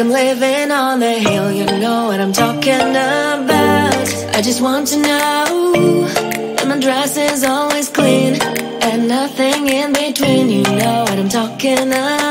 I'm living on the hill, you know what I'm talking about. I just want to know that my dress is always clean and nothing in between, you know what I'm talking about.